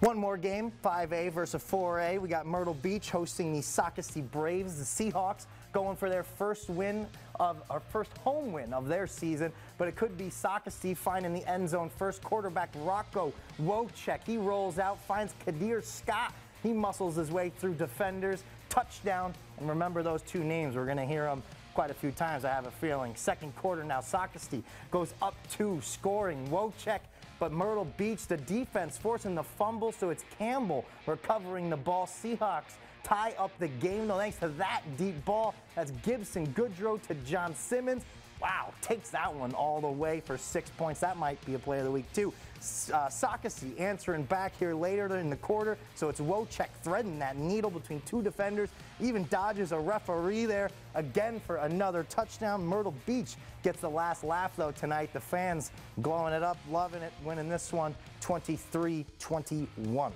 One more game, 5A versus 4A. We got Myrtle Beach hosting the Socastee Braves. The Seahawks going for their first win of our first home win of their season, but it could be Socastee finding the end zone first. Quarterback Rocco Wojcik, he rolls out, finds Kadir Scott. He muscles his way through defenders, touchdown. And remember those two names. We're going to hear them quite a few times, I have a feeling. Second quarter now, Socastee goes up two, scoring. Wojcik but Myrtle Beach, the defense forcing the fumble, so it's Campbell recovering the ball. Seahawks tie up the game. No thanks to that deep ball. That's Gibson Goodrow to John Simmons. Wow, takes that one all the way for six points. That might be a play of the week, too. Uh, Socastee answering back here later in the quarter. So it's Wojcik threading that needle between two defenders. Even dodges a referee there again for another touchdown. Myrtle Beach gets the last laugh, though, tonight. The fans glowing it up, loving it, winning this one 23 21.